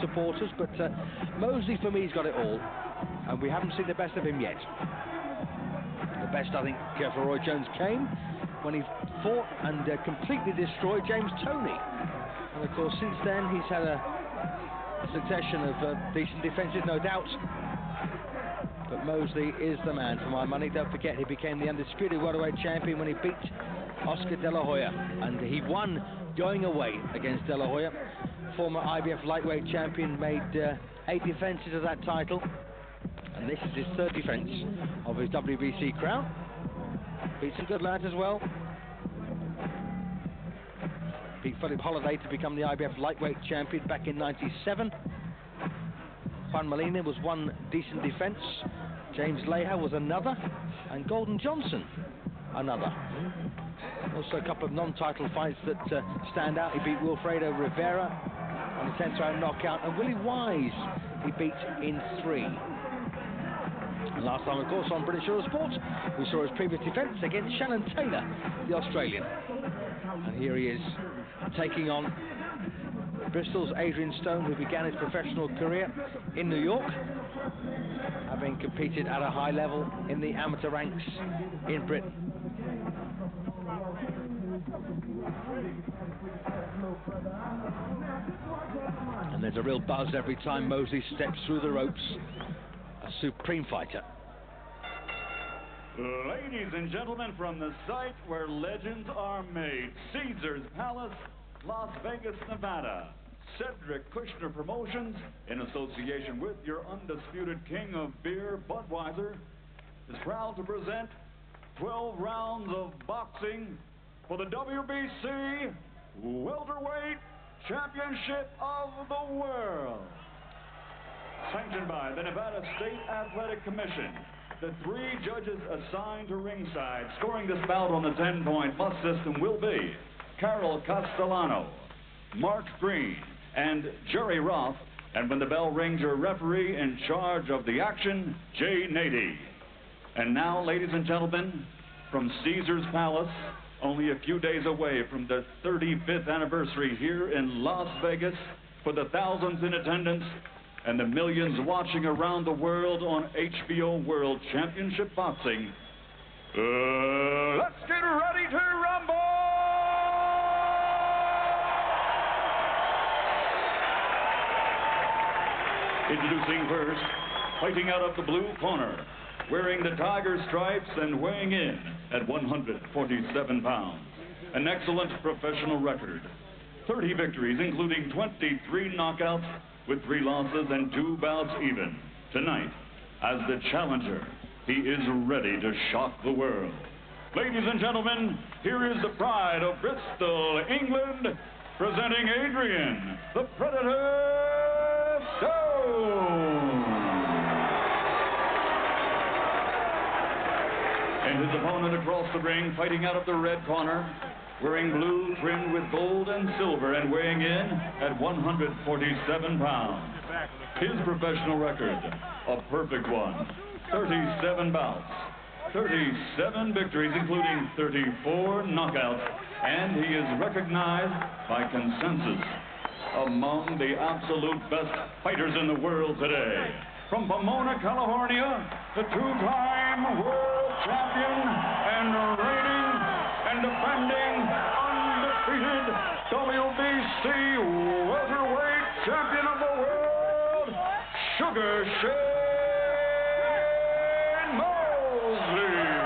supporters, but uh, Mosley for me has got it all, and we haven't seen the best of him yet. The best, I think, uh, for Roy Jones came when he fought and uh, completely destroyed James Toney, And of course, since then, he's had a, succession of uh, decent defences, no doubt. But Mosley is the man for my money. Don't forget, he became the undisputed welterweight champion when he beat Oscar De La Hoya, and he won going away against De La Hoya. Former IBF lightweight champion made uh, eight defences of that title, and this is his third defence of his WBC crown. Beat some good lads as well. Beat Phillip Holiday to become the IBF lightweight champion back in 97. Juan Molina was one decent defence. James Leija was another. And Golden Johnson, another. Also a couple of non-title fights that uh, stand out. He beat Wilfredo Rivera a 10th round knockout. And Willie Wise he beat in three. And last time, of course, on British Eurosport, we saw his previous defence against Shannon Taylor, the Australian. And here he is taking on Bristol's Adrian Stone, who began his professional career in New York, having competed at a high level in the amateur ranks in Britain. And there's a real buzz every time Mosley steps through the ropes. A supreme fighter. Ladies and gentlemen, from the site where legends are made, Caesars Palace, Las Vegas, Nevada. Cedric Kushner Promotions, in association with your undisputed king of beer, Budweiser, is proud to present 12 rounds of boxing for the WBC Welterweight Championship of the World. Sanctioned by the Nevada State Athletic Commission. The three judges assigned to ringside scoring this bout on the 10-point must system will be Carol Castellano, Mark Green, and Jerry Roth. And when the bell rings, your referee in charge of the action, Jay Nady. And now, ladies and gentlemen, from Caesar's Palace, only a few days away from the 35th anniversary here in Las Vegas, for the thousands in attendance and the millions watching around the world on HBO World Championship Boxing. Uh, let's get ready to rumble! Introducing first, fighting out of the blue corner, wearing the tiger stripes and weighing in at 147 pounds. An excellent professional record. 30 victories, including 23 knockouts, with three losses and two bouts even. Tonight, as the challenger, he is ready to shock the world. Ladies and gentlemen, here is the pride of Bristol, England, presenting Adrian, the Predator Stone. And his opponent across the ring, fighting out of the red corner, wearing blue trimmed with gold and silver and weighing in at 147 pounds. His professional record, a perfect one. 37 bouts, 37 victories, including 34 knockouts, and he is recognized by consensus among the absolute best fighters in the world today. From Pomona, California, the two-time world champion and reigning and defending undefeated WBC welterweight champion of the world, Sugar Shane Mosley.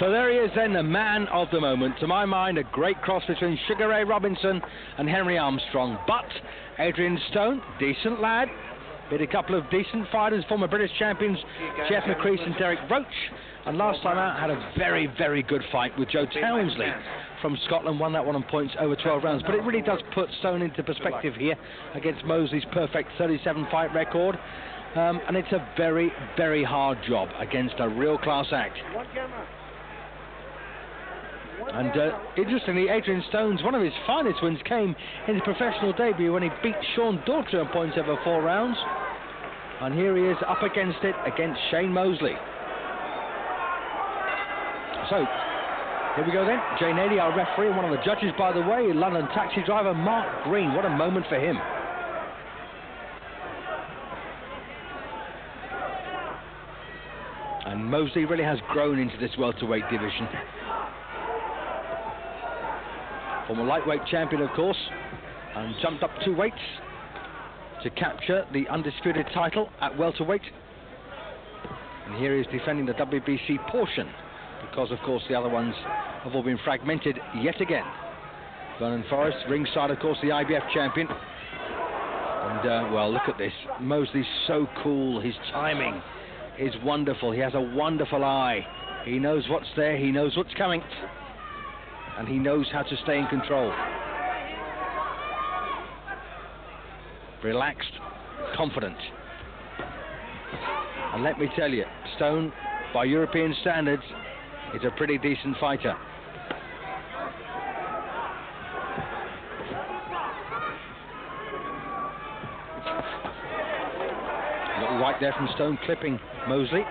So there he is then, the man of the moment. To my mind, a great cross between Sugar Ray Robinson and Henry Armstrong. But Adrian Stone, decent lad, beat a couple of decent fighters, former British champions Geoff McCreesh and Derek Roche. And last time out, had a very, very good fight with Joe Townsley from Scotland. Won that one on points over 12 rounds. But it really does put Stone into perspective here against Mosley's perfect 37 fight record. Um, and it's a very, very hard job against a real class act. And uh, interestingly, Adrian Stone's one of his finest wins came in his professional debut when he beat Sean Daughtry on points over four rounds. And here he is up against it against Shane Mosley. So, Here we go then. Jay Nady, our referee, and one of the judges, by the way, London taxi driver Mark Green. What a moment for him. And Mosley really has grown into this welterweight division. Former lightweight champion, of course, and jumped up two weights to capture the undisputed title at welterweight. And here he is defending the WBC portion because, of course, the other ones have all been fragmented yet again. Vernon Forrest, ringside, of course, the IBF champion. And, uh, well, look at this. Mosley's so cool. His timing is wonderful. He has a wonderful eye. He knows what's there. He knows what's coming. And he knows how to stay in control. Relaxed, confident. And let me tell you, Stone, by European standards, is a pretty decent fighter. Little right there from Stone, clipping Mosley.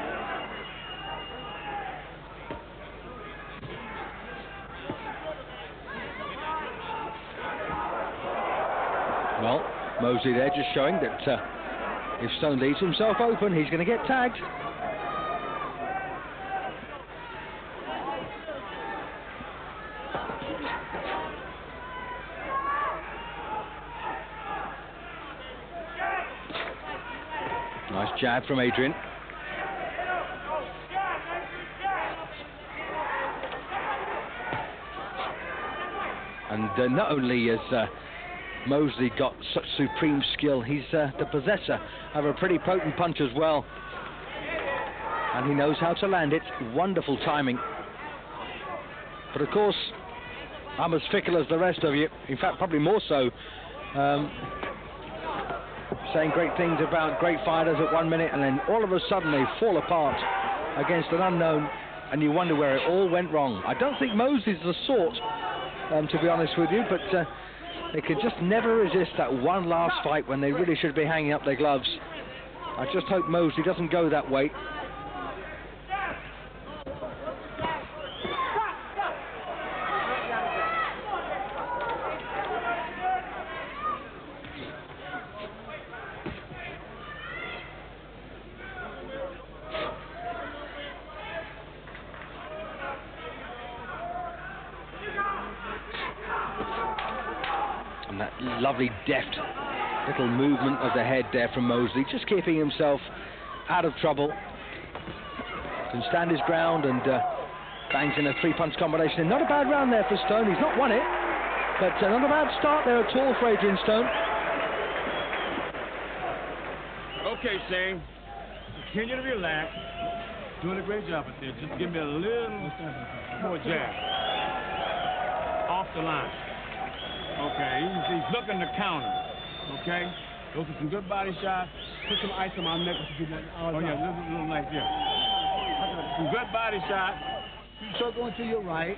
Mosley there just showing that uh, if Stone leaves himself open, he's going to get tagged. Nice jab from Adrian. And uh, not only is uh, Mosley got such supreme skill, he's uh, the possessor of a pretty potent punch as well. And he knows how to land it. Wonderful timing. But of course, I'm as fickle as the rest of you. In fact, probably more so. Um, saying great things about great fighters at one minute, and then all of a sudden they fall apart against an unknown, and you wonder where it all went wrong. I don't think Mosley's the sort, um, to be honest with you, but uh, they could just never resist that one last fight when they really should be hanging up their gloves. I just hope Mosley doesn't go that way. And that lovely deft little movement of the head there from Mosley, just keeping himself out of trouble. Can stand his ground and uh, bangs in a three-punch combination. And not a bad round there for Stone. He's not won it, but uh, not a bad start there at all for Adrian Stone. Okay, Shane. Continue to relax. Doing a great job up there. Just give me a little more jab. Off the line. Okay, he's, he's looking to counter. Okay? Those are some good body shots. Put some ice on my neck. if you do that Oh, the yeah, time. little, little like yeah. Some good body shots. Circle into your right.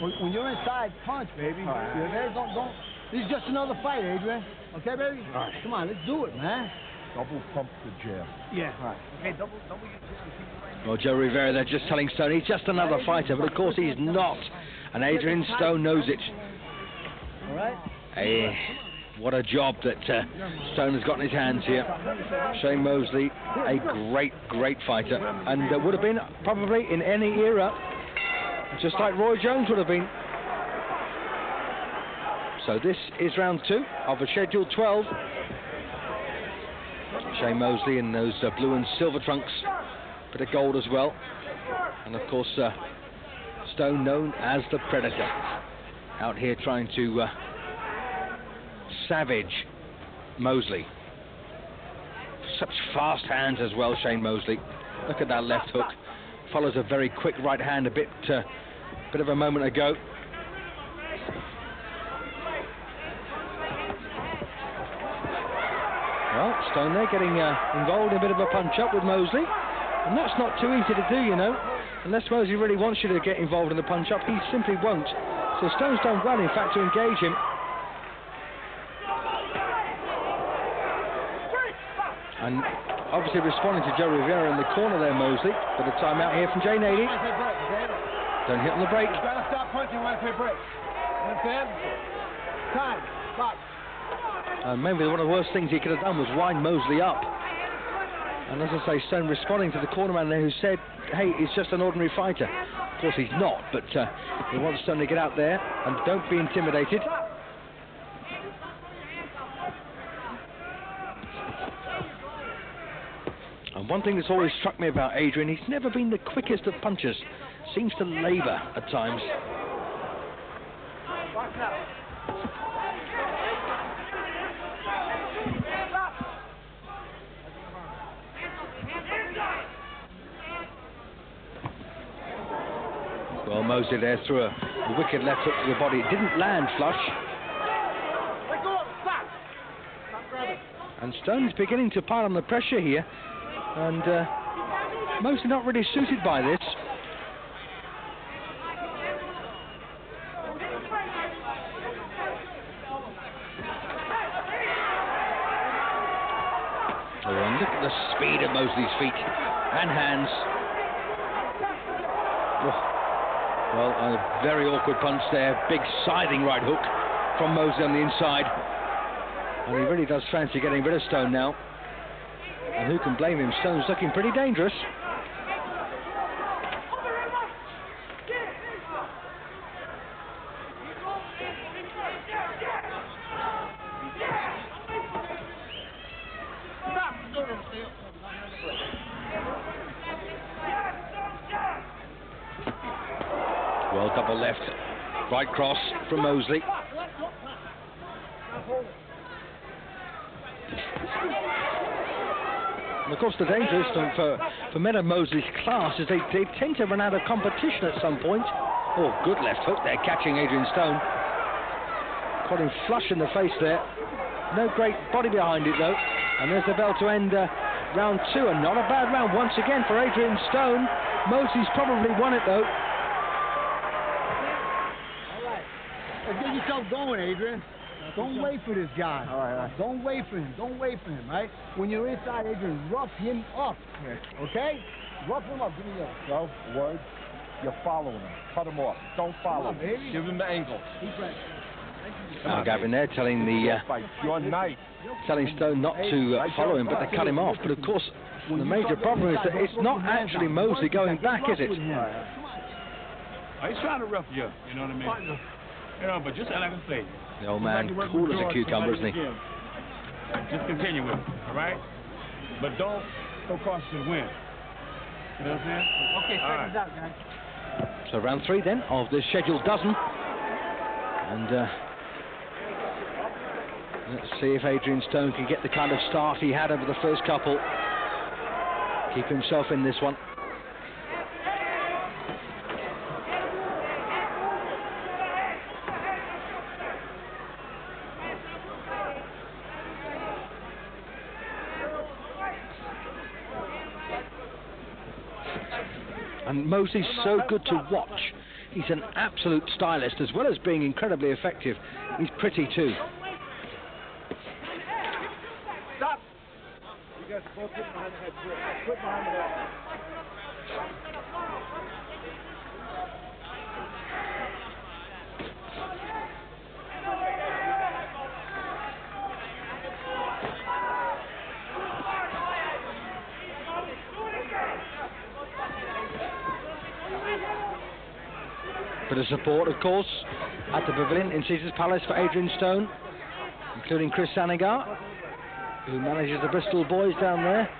When, when you're inside, punch, baby. All right. You're there, don't, don't. This is just another fight, Adrian. Okay, baby? All right. Come on, let's do it, man. Double pump the jab. Yeah. All right. Okay, double, double your jab. Keep it right Well, Joe Rivera, they're just telling Stone he's just another fighter, but of course he's not. And Adrian Stone knows it. All right? Eh, what a job that uh, Stone has got in his hands here. Shane Mosley, a great, great fighter, and uh, would have been probably in any era, just like Roy Jones would have been. So this is round two of a scheduled 12. Shane Mosley in those uh, blue and silver trunks, bit of gold as well, and of course uh, Stone known as the Predator, out here trying to. Savage Mosley. Such fast hands as well, Shane Mosley. Look at that left hook. Follows a very quick right hand a bit, uh, bit of a moment ago. Well, Stone there getting uh, involved in a bit of a punch-up with Mosley. And that's not too easy to do, you know. Unless Mosley really wants you to get involved in the punch-up, he simply won't. So Stone's done well, in fact, to engage him. And obviously responding to Joe Rivera in the corner there, Mosley. But a timeout here from Jay Nady. Nice head up, okay? Don't hit on the break. You gotta stop punching I say break. Understand? Time. And maybe one of the worst things he could have done was wind Mosley up. And as I say, Stone responding to the cornerman there who said, hey, he's just an ordinary fighter. Of course he's not, but uh, he wants Stone to get out there and don't be intimidated. One thing that's always struck me about Adrian, he's never been the quickest of punchers. Seems to labour at times. Well, Mosley there threw a, a wicked left hook to the body. It didn't land flush. And Stone's beginning to pile on the pressure here. And uh, Mosley not really suited by this. Oh, look at the speed of Mosley's feet and hands. Oh. Well, a very awkward punch there. Big scything right hook from Mosley on the inside. And he really does fancy getting rid of Stone now. And who can blame him? Stone's looking pretty dangerous. Well, double left. Right cross from Mosley. And of course, the danger is for, for, for men of Mosley's class is they, they tend to run out of competition at some point. Oh, good left hook there, catching Adrian Stone. Caught him flush in the face there. No great body behind it, though. And there's the bell to end uh, round two, and not a bad round once again for Adrian Stone. Mosley's probably won it, though. Let's get yourself going, Adrian. Don't wait for this guy. All right, all right. Don't wait for him. Don't wait for him, right? When you're inside, Adrian, rough him up. Okay? Rough him up. Give me your. So, word, you're following him. Cut him off. Don't follow on, him. baby. Give him the angle. Deep breath. Now Gavin there telling the uh, Fight. You're nice. telling Stone not to uh, follow him, but to cut him off. But of course, the major problem is that it's not actually Mosley going back, is it? He's trying to rough you you know what I mean? You know, but just like I say, The old man, cool as a cucumber, isn't he? Just continue with it, all right? But don't go across to the wind. You know what I'm saying? Okay, All seconds out, guys. So round three then of the scheduled dozen. And uh, let's see if Adrian Stone can get the kind of start he had over the first couple. Keep himself in this one. And Mosley's so good to watch. He's an absolute stylist as well as being incredibly effective. He's pretty too. Stop. You guys both get behind the head. Put behind the head. Bit the support, of course, at the pavilion in Caesar's Palace for Adrian Stone, including Chris Sanigar, who manages the Bristol boys down there.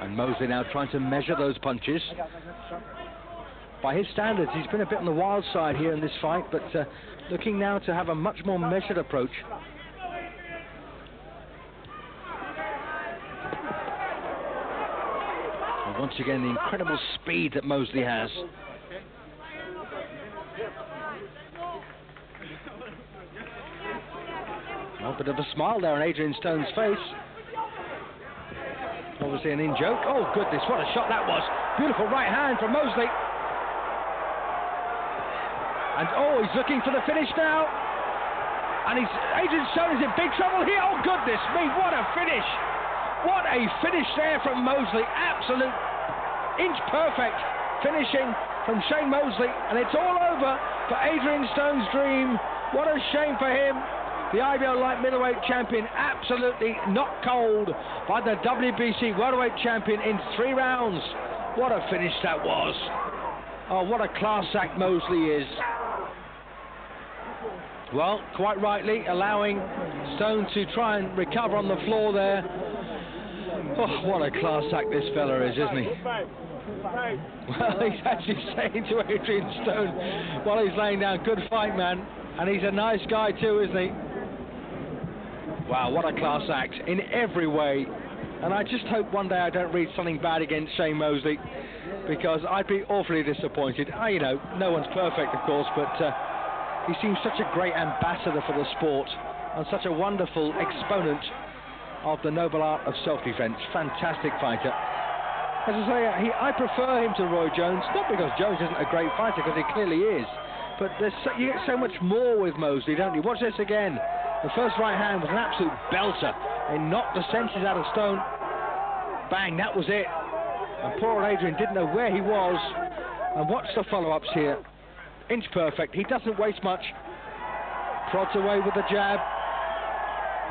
And Mosley now trying to measure those punches. By his standards, he's been a bit on the wild side here in this fight, but uh, looking now to have a much more measured approach. And once again, the incredible speed that Mosley has. A bit of a smile there on Adrian Stone's face. Obviously an in-joke. Oh, goodness, what a shot that was. Beautiful right hand from Mosley. And oh, he's looking for the finish now. And he's Adrian Stone is in big trouble here. Oh goodness me, what a finish! What a finish there from Mosley. Absolute inch perfect finishing from Shane Mosley. And it's all over for Adrian Stone's dream. What a shame for him. The IBO light middleweight champion absolutely knocked cold by the WBC welterweight champion in three rounds. What a finish that was. Oh, what a class act Mosley is. Well, quite rightly, allowing Stone to try and recover on the floor there. Oh, what a class act this fella is, isn't he? Well, he's actually saying to Adrian Stone while he's laying down, good fight, man. And he's a nice guy too, isn't he? Wow, what a class act in every way. And I just hope one day I don't read something bad against Shane Mosley because I'd be awfully disappointed. I, you know, no one's perfect, of course, but uh, he seems such a great ambassador for the sport and such a wonderful exponent of the noble art of self-defense. Fantastic fighter. As I say, he, I prefer him to Roy Jones, not because Jones isn't a great fighter, because he clearly is, but so, you get so much more with Mosley, don't you? Watch this again. The first right hand was an absolute belter. It knocked the senses out of Stone. Bang, that was it. And poor Adrian didn't know where he was. And watch the follow-ups here inch perfect. He doesn't waste much. Prods away with the jab.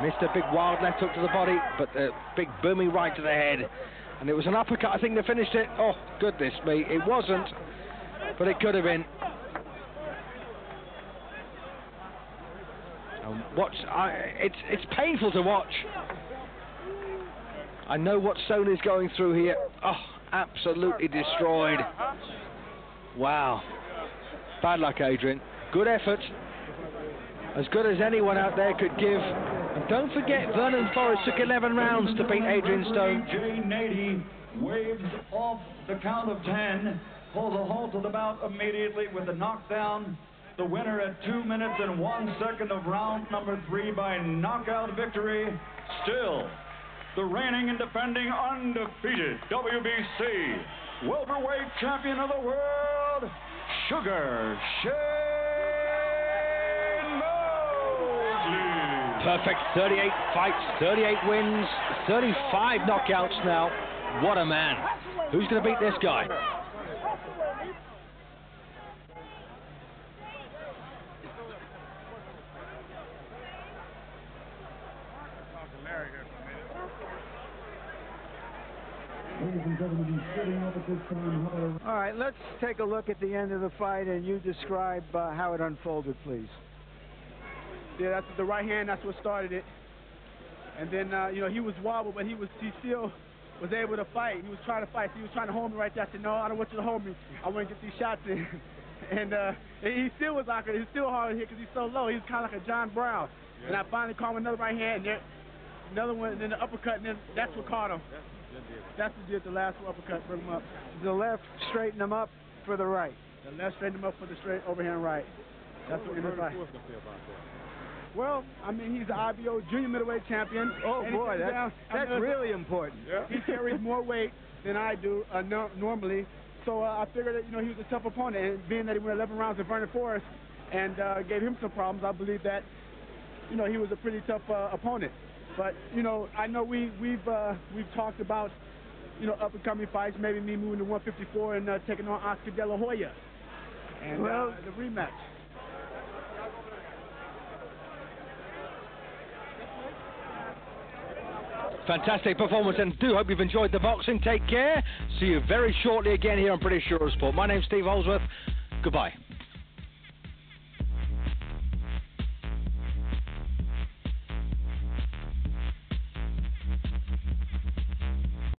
Missed a big wild left hook to the body, but the big booming right to the head. And it was an uppercut, I think, they finished it. Oh, goodness me. It wasn't, but it could have been. And watch, I, it's, it's painful to watch. I know what Stone is going through here. Oh, absolutely destroyed. Wow. Bad luck, Adrian. Good effort. As good as anyone out there could give. And don't forget, Vernon Forrest took 11 rounds to beat Adrian Stone. Jay Nady waves off the count of 10, pulls a halt to the bout immediately with a knockdown. The winner at 2 minutes and 1 second of round number 3 by knockout victory. Still, the reigning and defending undefeated WBC welterweight champion of the world, Sugar Shane Mosley. Perfect 38 fights, 38 wins, 35 knockouts now. What a man. Who's going to beat this guy? All right, let's take a look at the end of the fight, and you describe uh, how it unfolded, please. Yeah, that's the right hand. That's what started it. And then, uh, you know, he was wobbled, but he was he still was able to fight. He was trying to fight. So He was trying to hold me right there. I said, no, I don't want you to hold me. I want to get these shots in. and uh, he still was awkward. He's still hard here because he's so low. He's kind of like a John Brown. Yeah. And I finally caught him another right hand. And then another one, and then the uppercut, and then that's what caught him. That's what did the last uppercut, bring him up. The left straighten him up for the right. The left straighten him up for the straight overhand right. That's what, what like. Well, I mean, he's the IBO junior middleweight champion. Oh boy, that's, down, that's really important. Yeah. He carries more weight than I do uh, no normally, so uh, I figured that you know he was a tough opponent, and being that he went 11 rounds with Vernon Forrest and uh, gave him some problems, I believe that you know he was a pretty tough uh, opponent. But you know, I know we we've uh, we've talked about you know up and coming fights, maybe me moving to 154 and uh, taking on Oscar De La Hoya, and well, uh, the rematch. Fantastic performance and do hope you've enjoyed the boxing. Take care. See you very shortly again here on British Eurosport. My name's Steve Holdsworth. Goodbye.